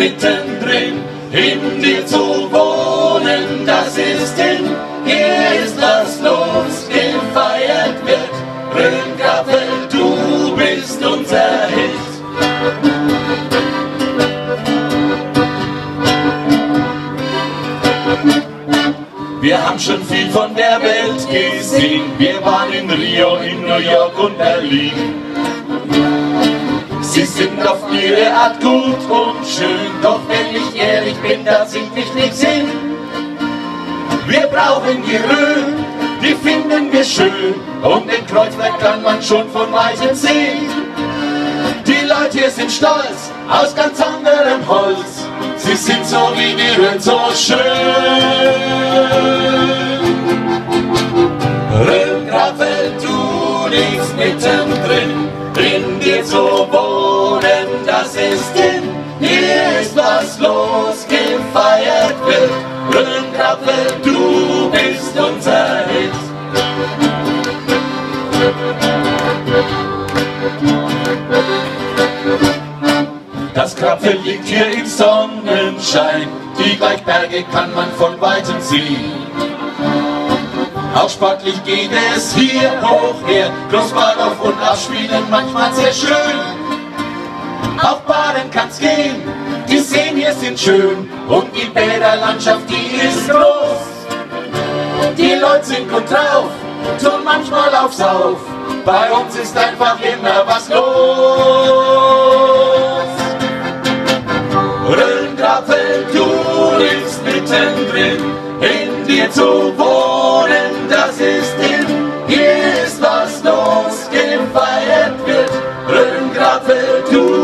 mittendrin. In dir zu wohnen, das ist hin. Hier ist was los, gefeiert wird. Röhnkappel, du bist unser Hit. Wir haben schon viel von der Welt gesehen. Wir waren in Rio, in New York und Berlin. Sind auf ihre Art gut und schön, doch wenn ich ehrlich bin, da singt mich nichts hin. Wir brauchen die Rhön, die finden wir schön, und den Kreuzberg kann man schon von weitem sehen. Die Leute hier sind stolz, aus ganz anderem Holz, sie sind so wie Rhön so schön. Rhöngrafel, du liegst mittendrin, was los, gefeiert wird. Rhöngrafel, du bist unser Hit. Das Krapfel liegt hier im Sonnenschein, die Gleichberge kann man von weitem sehen. Auch sportlich geht es hier hoch her, Großbad auf und abspielen manchmal sehr schön. Auch baden kann's gehen, die Seen hier sind schön und die Bäderlandschaft, die ist groß. Die Leute sind gut drauf, tun manchmal aufs Auf, bei uns ist einfach immer was los. Rhöngrafel, du liegst mittendrin, in dir zu wohnen, das ist in, hier ist was los, gefeiert wird. Rhöngrafel, du